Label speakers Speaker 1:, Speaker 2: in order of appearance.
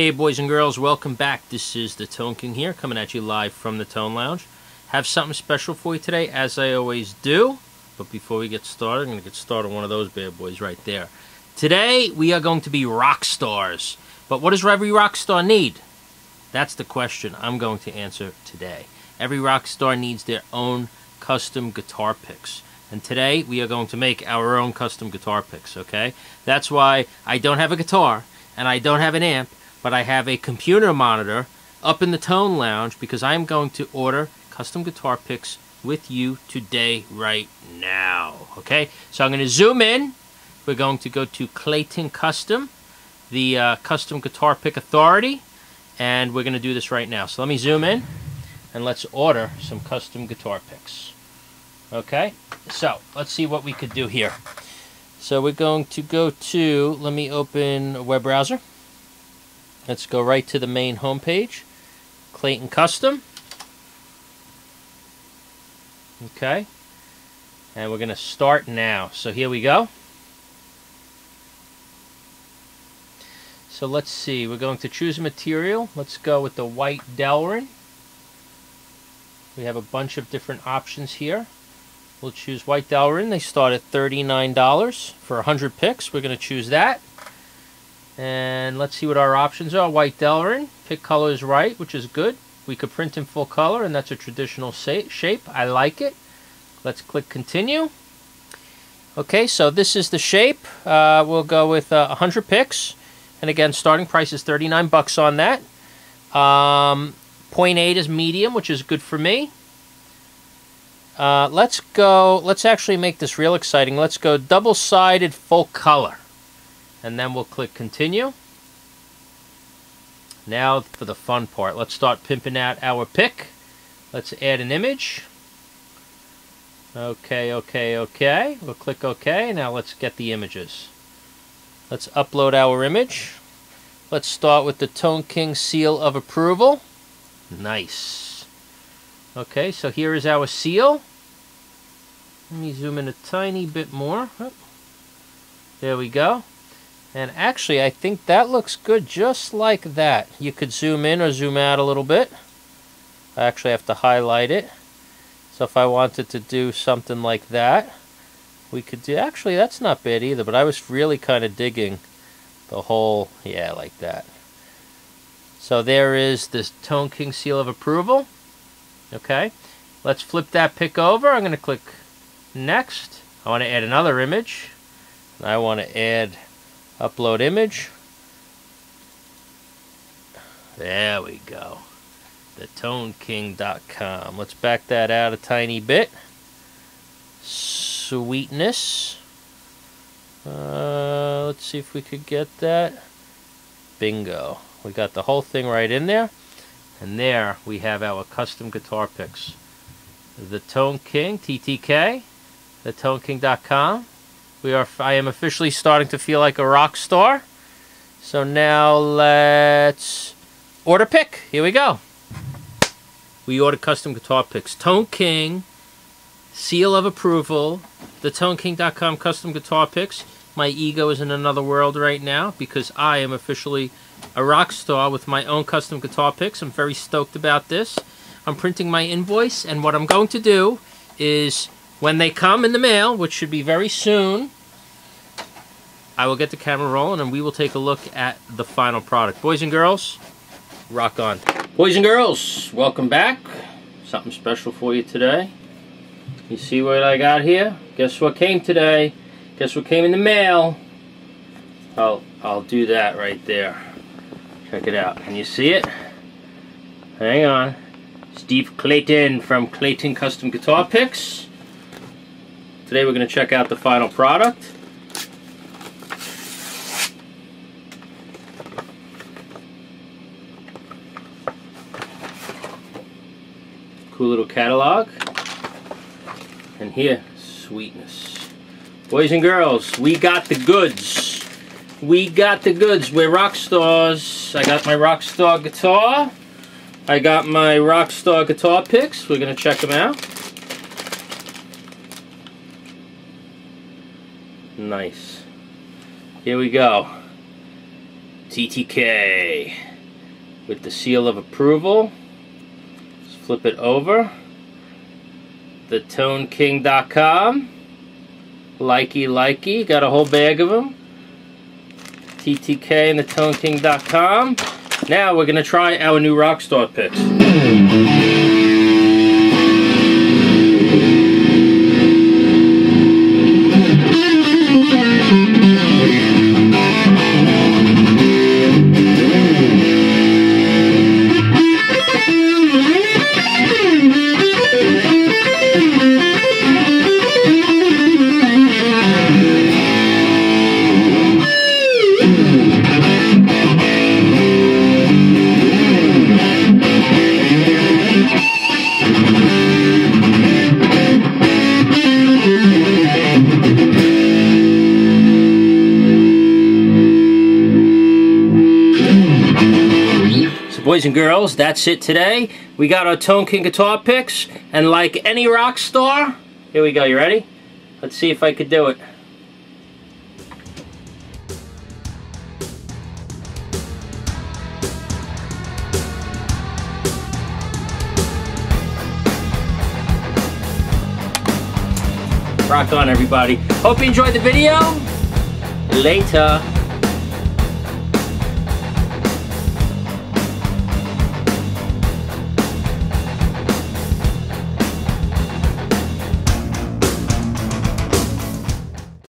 Speaker 1: Hey boys and girls, welcome back. This is the Tone King here, coming at you live from the Tone Lounge. Have something special for you today, as I always do. But before we get started, I'm going to get started on one of those bad boys right there. Today, we are going to be rock stars. But what does every rock star need? That's the question I'm going to answer today. Every rock star needs their own custom guitar picks. And today, we are going to make our own custom guitar picks, okay? That's why I don't have a guitar, and I don't have an amp, but I have a computer monitor up in the Tone Lounge because I'm going to order custom guitar picks with you today, right now. Okay, so I'm going to zoom in. We're going to go to Clayton Custom, the uh, custom guitar pick authority, and we're going to do this right now. So let me zoom in and let's order some custom guitar picks. Okay, so let's see what we could do here. So we're going to go to, let me open a web browser. Let's go right to the main homepage. Clayton Custom. Okay. And we're going to start now. So here we go. So let's see. We're going to choose a material. Let's go with the white Delrin. We have a bunch of different options here. We'll choose white Delrin. They start at $39 for 100 picks. We're going to choose that. And let's see what our options are. White Delrin. Pick color is right, which is good. We could print in full color, and that's a traditional shape. I like it. Let's click continue. Okay, so this is the shape. Uh, we'll go with uh, 100 picks. And again, starting price is 39 bucks on that. Um, 0.8 is medium, which is good for me. Uh, let's go, let's actually make this real exciting. Let's go double-sided full color. And then we'll click continue. Now for the fun part. Let's start pimping out our pick. Let's add an image. Okay, okay, okay. We'll click OK. Now let's get the images. Let's upload our image. Let's start with the Tone King seal of approval. Nice. Okay, so here is our seal. Let me zoom in a tiny bit more. There we go. And actually, I think that looks good just like that. You could zoom in or zoom out a little bit. I actually have to highlight it. So if I wanted to do something like that, we could do... Actually, that's not bad either, but I was really kind of digging the whole... Yeah, like that. So there is this Tone King seal of approval. Okay. Let's flip that pick over. I'm going to click next. I want to add another image. I want to add Upload image. There we go. TheToneKing.com. Let's back that out a tiny bit. Sweetness. Uh, let's see if we could get that. Bingo. We got the whole thing right in there. And there we have our custom guitar picks. The Tone King, TTK, TheToneKing.com. We are. I am officially starting to feel like a rock star. So now let's order pick. Here we go. We ordered custom guitar picks. Tone King, seal of approval. The ToneKing.com custom guitar picks. My ego is in another world right now because I am officially a rock star with my own custom guitar picks. I'm very stoked about this. I'm printing my invoice, and what I'm going to do is when they come in the mail, which should be very soon, I will get the camera rolling and we will take a look at the final product. Boys and girls, rock on. Boys and girls, welcome back. Something special for you today. You see what I got here? Guess what came today? Guess what came in the mail? I'll, I'll do that right there. Check it out. Can you see it? Hang on. Steve Clayton from Clayton Custom Guitar Picks. Today we're going to check out the final product. Cool little catalog. And here, sweetness. Boys and girls, we got the goods. We got the goods. We're rock stars. I got my rock star guitar. I got my rock star guitar picks. We're going to check them out. Nice. Here we go. TTK. with the seal of approval. Let's flip it over. TheToneKing.com. Likey, likey. Got a whole bag of them. TTK and TheToneKing.com. Now we're going to try our new Rockstar picks. And girls, that's it today. We got our Tone King guitar picks, and like any rock star, here we go, you ready? Let's see if I could do it. Rock on, everybody. Hope you enjoyed the video. Later.